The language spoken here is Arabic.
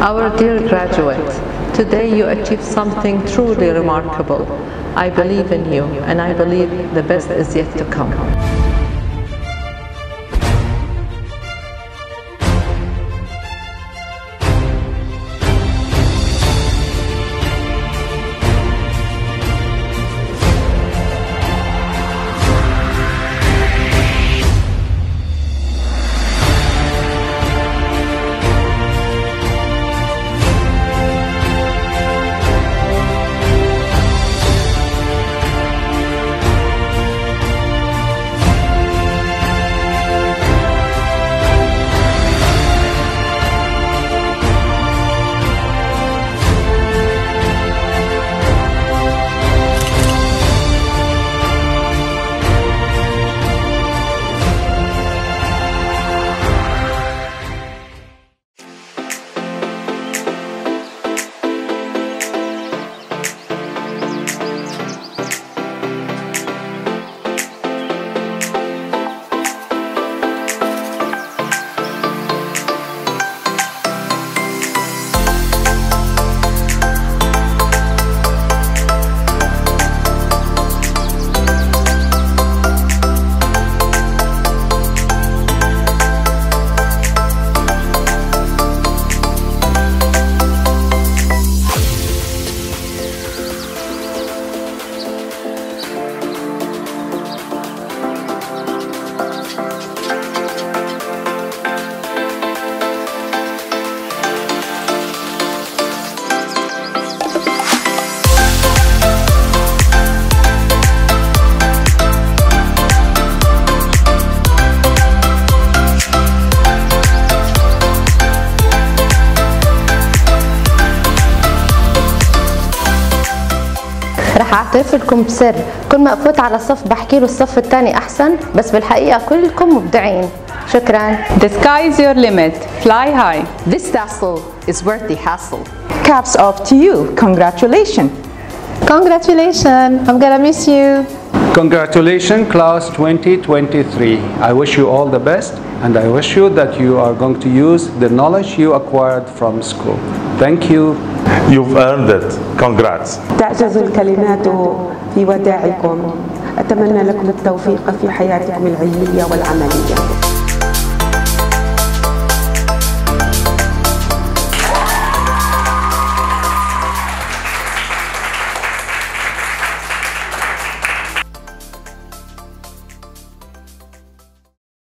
Our dear graduate, today you achieved something truly remarkable. I believe in you and I believe the best is yet to come. رح اعترف لكم بسر كل ما افوت على صف بحكي له الصف الثاني احسن بس بالحقيقة كلكم مبدعين شكرا The sky is your limit. Fly high. This tassel is worth the hassle. Caps off to you. Congratulations. Congratulations I'm gonna miss you Congratulations, class 2023. I wish you all the best and I wish you that you are going to use the knowledge you acquired from school. Thank you. You've earned it. Congrats. تعجز الكلمات في وداعكم أتمنى لكم التوفيق في حياتكم العلمية والعملية